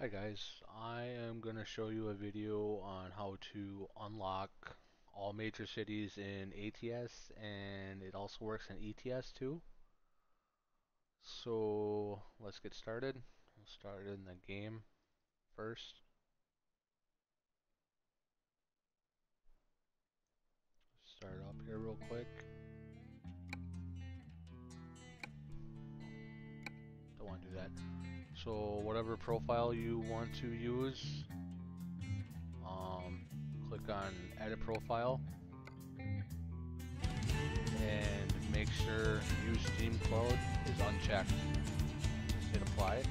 Hi guys, I am going to show you a video on how to unlock all major cities in ATS and it also works in ETS too. So let's get started. We'll start in the game first. Start up here real quick. Don't want to do that. So whatever profile you want to use, um, click on edit profile and make sure use Steam Cloud is unchecked. Just hit apply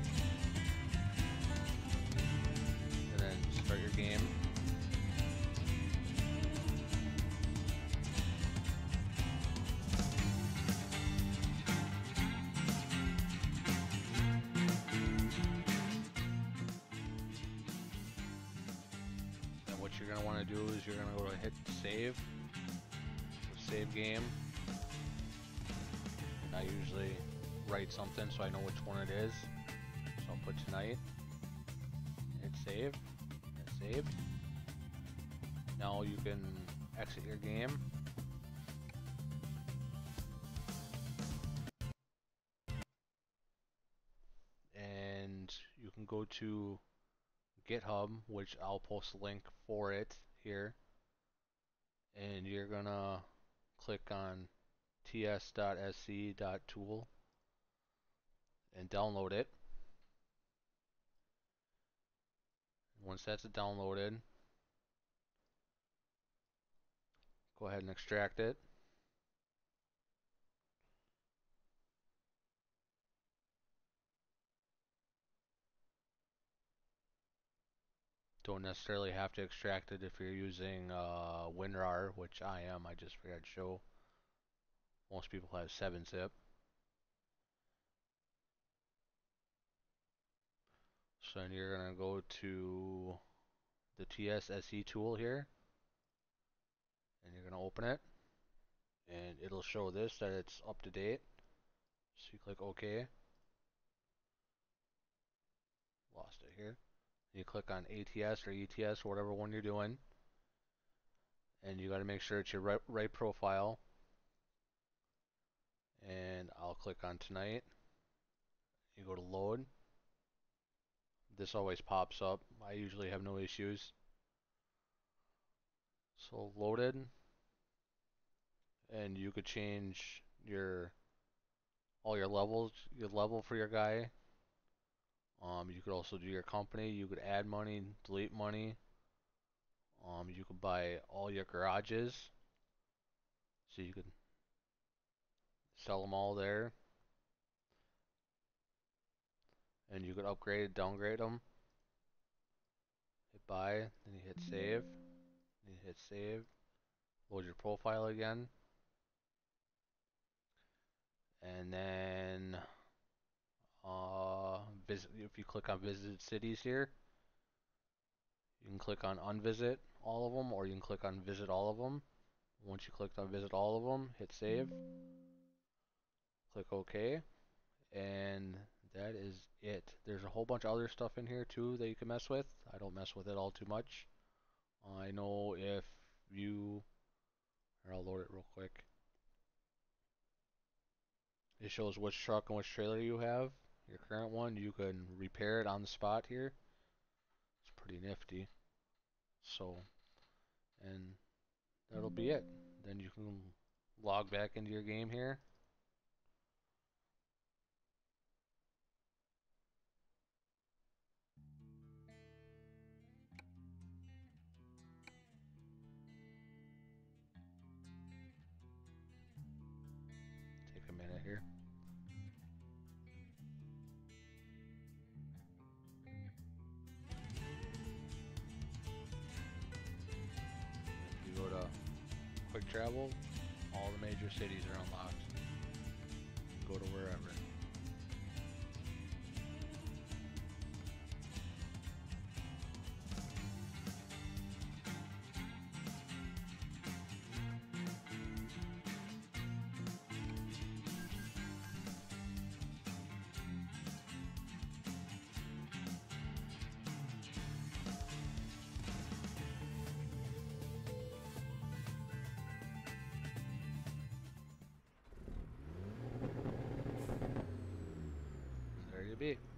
you're going to want to do is you're going to go to hit save, save game. And I usually write something so I know which one it is. So I'll put tonight, hit save, hit save. Now you can exit your game. And you can go to GitHub, which I'll post a link for it here. And you're gonna click on TS-SE-Tool and download it. Once that's downloaded, go ahead and extract it. Don't necessarily have to extract it if you're using uh, WinRAR, which I am. I just forgot to show. Most people have 7-zip. So then you're going to go to the TSSE tool here. And you're going to open it. And it'll show this that it's up to date. So you click OK. Lost it here. You click on ATS or ETS or whatever one you're doing. And you got to make sure it's your right, right profile. And I'll click on tonight. You go to load. This always pops up. I usually have no issues. So loaded. And you could change your all your levels, your level for your guy, um, you could also do your company. You could add money, delete money. Um, you could buy all your garages. So you could sell them all there. And you could upgrade, downgrade them. Hit buy, then you hit save. Then you hit save. Load your profile again. And then uh, visit, if you click on visited cities here, you can click on unvisit all of them, or you can click on visit all of them. Once you click on visit all of them, hit save, click OK, and that is it. There's a whole bunch of other stuff in here too that you can mess with. I don't mess with it all too much. I know if you, I'll load it real quick. It shows which truck and which trailer you have your current one, you can repair it on the spot here. It's pretty nifty. So, and that'll be it. Then you can log back into your game here. Take a minute here. Quick travel, all the major cities are unlocked. Go to wherever. Be.